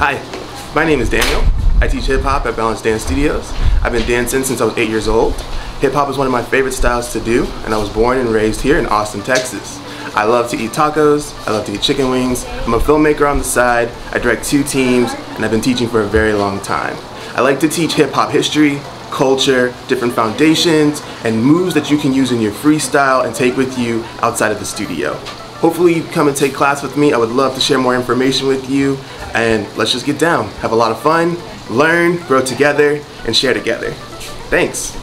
Hi, my name is Daniel. I teach hip hop at Balance Dance Studios. I've been dancing since I was eight years old. Hip hop is one of my favorite styles to do, and I was born and raised here in Austin, Texas. I love to eat tacos, I love to eat chicken wings, I'm a filmmaker on the side, I direct two teams, and I've been teaching for a very long time. I like to teach hip hop history, culture, different foundations, and moves that you can use in your freestyle and take with you outside of the studio. Hopefully you come and take class with me. I would love to share more information with you and let's just get down. Have a lot of fun, learn, grow together, and share together. Thanks.